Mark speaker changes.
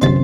Speaker 1: you.